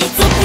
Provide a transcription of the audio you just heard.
It's a